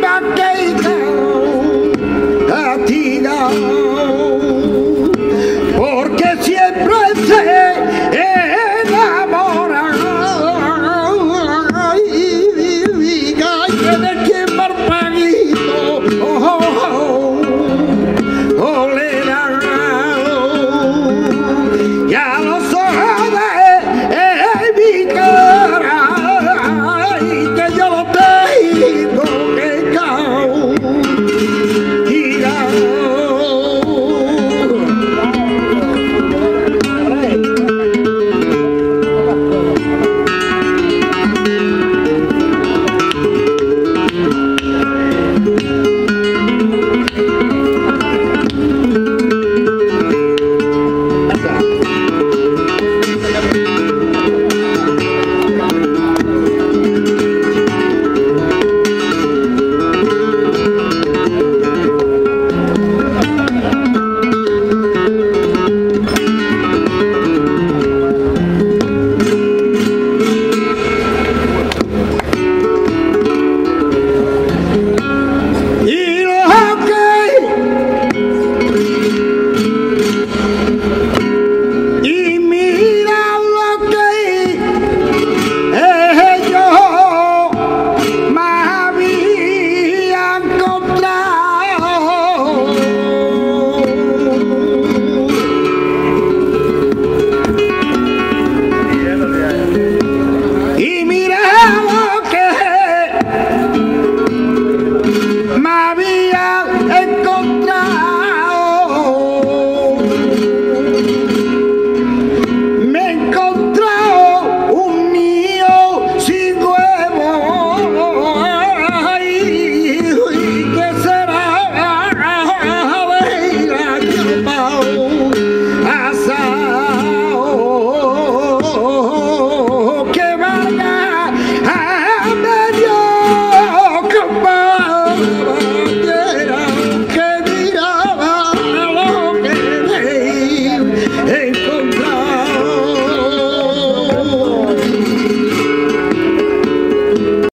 back David.